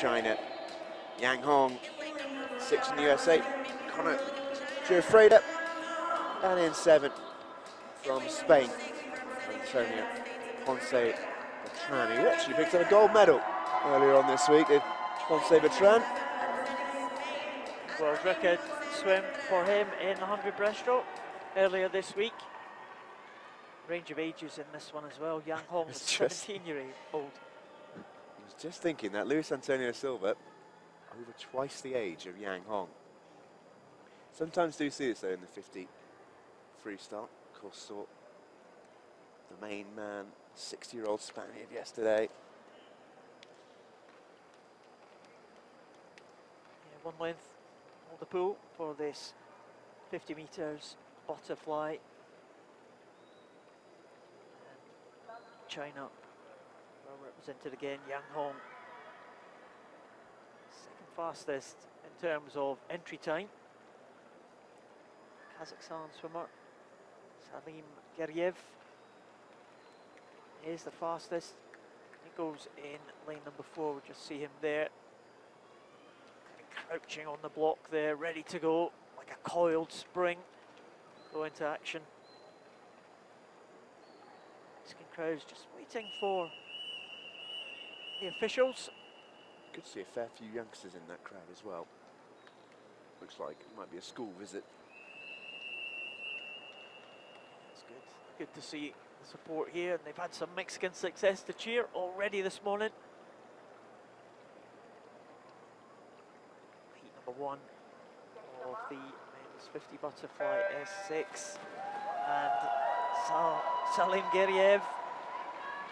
China. Yang Hong, six in the USA. Connor Gioffreda, and in seven from Spain. Antonio Ponce Bertran, who actually picked up a gold medal earlier on this week. Ponce Bertran. World record swim for him in the 100 breaststroke earlier this week. Range of ages in this one as well. Yang Hong, 17 year old. Just thinking that Luis Antonio Silva, over twice the age of Yang Hong. Sometimes do see this though in the 50 freestyle. Of course, saw the main man, 60-year-old Spaniard yesterday. Yeah, one length on the pool for this 50 metres butterfly. China well represented again, Yang Hong. Second fastest in terms of entry time. Kazakhstan swimmer Salim Geriev is the fastest. He goes in lane number four. We just see him there, crouching on the block there, ready to go, like a coiled spring. Go into action. Mexican crowds just waiting for the officials. Good to see a fair few youngsters in that crowd as well. Looks like it might be a school visit. That's good. Good to see the support here. And they've had some Mexican success to cheer already this morning. Heat number one of the men's 50 butterfly S6. And Sal Salimgereyev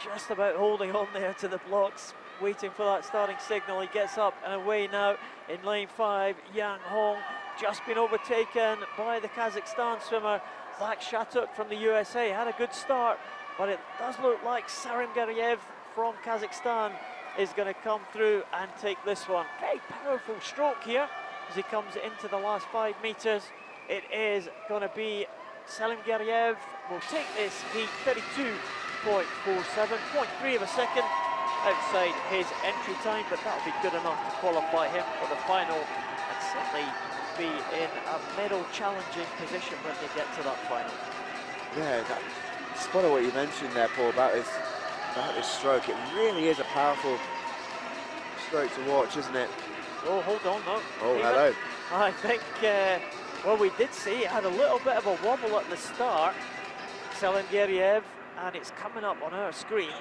just about holding on there to the blocks, waiting for that starting signal. He gets up and away now in lane five. Yang Hong just been overtaken by the Kazakhstan swimmer Zach Shattuck from the USA. Had a good start, but it does look like Salimgereyev from Kazakhstan is going to come through and take this one. Very powerful stroke here as he comes into the last five metres. It is going to be Salimgereyev will take this heat 32.47, 0.3 of a second outside his entry time, but that'll be good enough to qualify him for the final and certainly be in a medal challenging position when they get to that final. Yeah, that, spot of what you mentioned there, Paul, about this, about this stroke. It really is a powerful stroke to watch, isn't it? Oh, hold on, no. Oh, Even- hello. I think, uh, well, we did see it had a little bit of a wobble at the start, Geriev, and it's coming up on our screens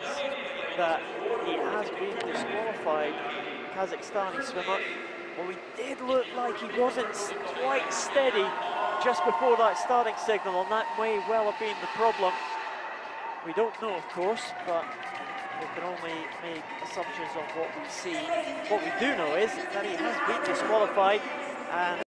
that he has been disqualified, Kazakhstani swimmer. Well, he did look like he wasn't quite steady just before that starting signal, and that may well have been the problem. We don't know, of course, but we can only make assumptions on what we see. What we do know is that he has been disqualified, and